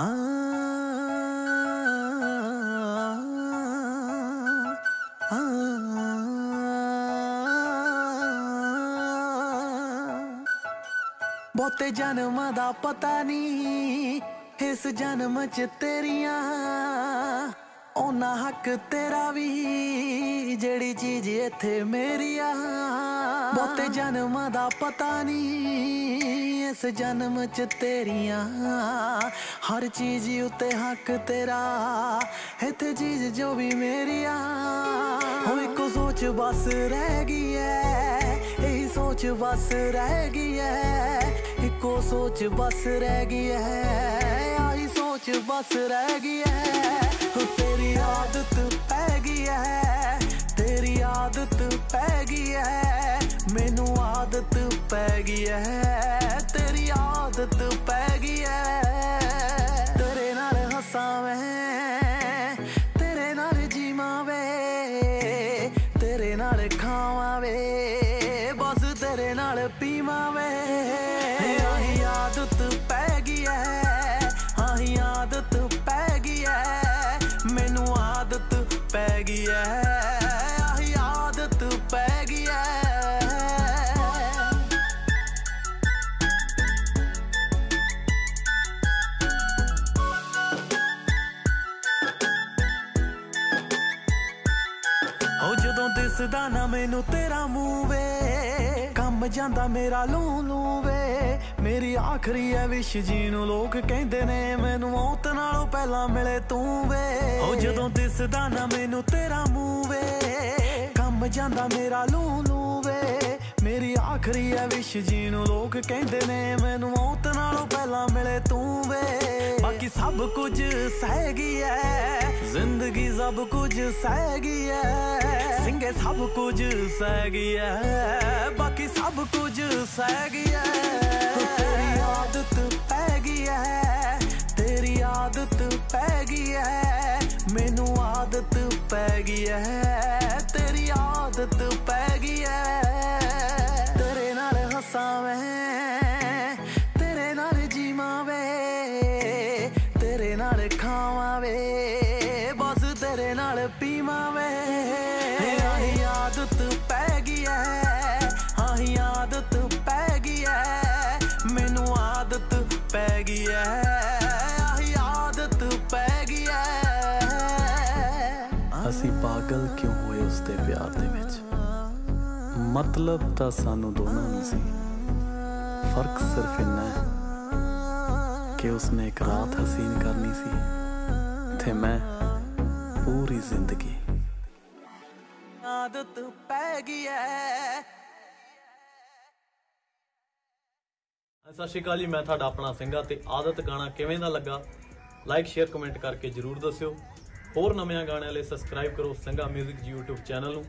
ਆ ਬਹੁਤੇ ਜਨਮਾਂ ਦਾ ਪਤਾ ਨਹੀਂ ਇਸ ਜਨਮ ਚ ਤੇਰੀਆਂ ਉਹਨਾਂ ਹੱਕ ਤੇਰਾ ਵੀ ਜਿਹੜੀ ਚੀਜ਼ ਇੱਥੇ ਮੇਰੀ ਆ ਬਹੁਤੇ ਜਨਮਾਂ ਦਾ ਪਤਾ ਨਹੀਂ, ਇਸ ਜਨਮ ਚ ਤੇਰੀਆਂ ਹਰ ਚੀਜ਼ ਉੱਤੇ ਹੱਕ ਤੇਰਾ, ਇੱਥੇ ਚੀਜ਼ ਜੋ ਵੀ ਮੇਰੀਆਂ। ਆ ਹੋ ਇੱਕੋ ਸੋਚ ਬਸ ਰਹਿ ਗਈ ਐ, ਇਹੀ ਸੋਚ ਬਸ ਰਹਿ ਗਈ ਐ, ਇੱਕੋ ਸੋਚ ਬਸ ਰਹਿ ਗਈ ਐ, ਆਹੀ ਸੋਚ ਬਸ ਰਹਿ ਗਈ ਐ। ਤੇਰੀ ਆਦਤ ਪੈ ਗਈ ਐ, ਤੇਰੀ ਆਦਤ ਪੈ ਗਈ ਐ। ਪੈ ਗਈ ਐ, ਤੇਰੀ ਆਦਤ ਪੈ ਗਈ ਐ। ਤੇਰੇ ਨਾਲ ਹੱਸਾਂ ਮੈਂ ਤੇਰੇ ਨਾਲ ਜੀਵਾਂ ਵੇ ਤੇਰੇ ਨਾਲ ਖਾਵਾਂ ਵੇ ਬਸ ਤੇਰੇ ਨਾਲ ਪੀਵਾਂ ਵੇ ਆਹੀ ਆਦਤ ਪੈ ਗਈ ਐ, ਆਹੀ ਆਦਤ ਪੈ ਗਈ ਐ, ਮੈਨੂੰ ਆਦਤ ਪੈ ਗਈ ਐ। ਦਿਸਦਾ ਨਾ ਮੈਨੂੰ ਤੇਰਾ ਮੂੰਹ ਵੇ। ਕੰਮ ਜਾਂਦਾ ਮੇਰਾ ਲੂ ਲੂ ਵੇ। ਮੇਰੀ ਆਖਰੀ ਐ ਵਿਸ਼ ਜੀ ਨੂੰ ਲੋਕ ਕਹਿੰਦੇ ਨੇ। ਮੈਨੂੰ ਮੌਤ ਨਾਲੋਂ ਪਹਿਲਾਂ ਮਿਲੇ ਤੂੰ ਵੇ। ਹੋ ਜਦੋਂ ਦਿਸਦਾ ਨਾ ਮੈਨੂੰ ਤੇਰਾ ਮੂੰਹ ਵੇ। ਕੰਮ ਜਾਂਦਾ ਮੇਰਾ ਲੂ ਲੂ ਵੇ। ਮੇਰੀ ਆਖਰੀ ਐ ਵਿਸ਼ ਜੀ ਨੂੰ ਲੋਕ ਕਹਿੰਦੇ ਨੇ। ਮੈਨੂੰ ਮੌਤ ਨਾਲੋਂ ਪਹਿਲਾਂ ਮਿਲੇ ਤੂੰ ਵੇ। ਬਾਕੀ ਸਭ ਕੁਝ ਸਹਿ ਗਈ ਐ। ਜ਼ਿੰਦਗੀ ਸਭ ਕੁਝ ਸਹਿ ਗਈ ਐ। ਸਿੰਘੇ ਸਭ ਕੁਝ ਸਹਿ ਗਈ ਐ ਬਾਕੀ ਸਭ ਕੁਝ ਸਹਿ ਗਈ ਤੇਰੀ ਆਦਤ ਪੈ ਗਈ ਹੈ, ਤੇਰੀ ਆਦਤ ਪੈ ਗਈ ਐ ਮੈਨੂੰ ਆਦਤ ਪੈ ਗਈ ਹੈ, ਤੇਰੀ ਆਦਤ ਪੈ ਗਈ ਹੈ। ਤੇਰੇ ਨਾਲ ਹੱਸਾਂ ਮੈਂ ਤੇਰੇ ਨਾਲ ਜੀਵਾਂ ਵੇ ਤੇਰੇ ਨਾਲ ਖਾਵਾਂ ਵੇ ਬਸ ਤੇਰੇ ਨਾਲ ਪੀ ਆਦਤ ਪੈ ਗਈ ਐ ਆਹੀ ਆਦਤ ਪੈ ਗਈ ਐ। ਅਸੀਂ ਪਾਗਲ ਕਿਉਂ ਹੋਏ ਉਸ ਦੇ ਪਿਆਰ ਦੇ ਵਿੱਚ? ਮਤਲਬ ਤਾਂ ਸਾਨੂੰ ਦੋਨਾਂ ਨੂੰ ਸੀ। ਫ਼ਰਕ ਸਿਰਫ ਇੰਨਾ ਹੈ ਕਿ ਉਸਨੇ ਇੱਕ ਰਾਤ ਹਸੀਨ ਕਰਨੀ ਸੀ ਤੇ ਮੈਂ ਪੂਰੀ ਜ਼ਿੰਦਗੀ ਆਦਤ ਪੈ ਗਈ ਐ ਸਤਿ ਸ਼੍ਰੀ ਅਕਾਲ ਜੀ, ਮੈਂ ਤੁਹਾਡਾ ਆਪਣਾ ਸਿੰਘਾ ਤੇ ਆਦਤ ਗਾਣਾ ਕਿਵੇਂ ਦਾ ਲੱਗਾ? ਲਾਈਕ ਸ਼ੇਅਰ ਕਮੈਂਟ ਕਰਕੇ ਜਰੂਰ ਦੱਸਿਓ। ਹੋਰ ਨਵੇਂ ਗਾਣਿਆਂ ਲਈ ਸਬਸਕ੍ਰਾਈਬ ਕਰੋ ਸਿੰਘਾ 뮤직 YouTube ਚੈਨਲ ਨੂੰ।